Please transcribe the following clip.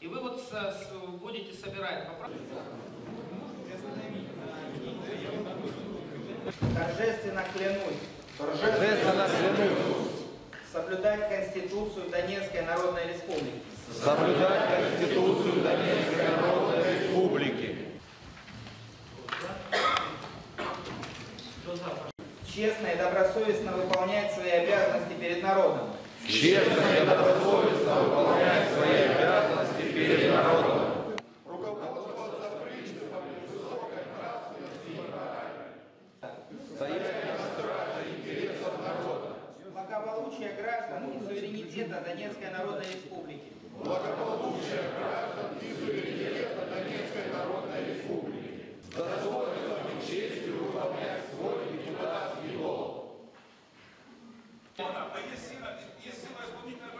И вы вот с- с- будете собирать поправки. Торжественно клянусь. Торжественно клянусь. Соблюдать Конституцию Донецкой Народной Республики, соблюдать Конституцию Донецкой Народной Республики, честно и добросовестно выполнять свои обязанности перед народом, честно и добросовестно выполнять свои обязанности перед народом, благополучие граждан и суверенитета Донецкой Народной Республики, А есть сила, есть сила исполнительной процедуры на базе закона.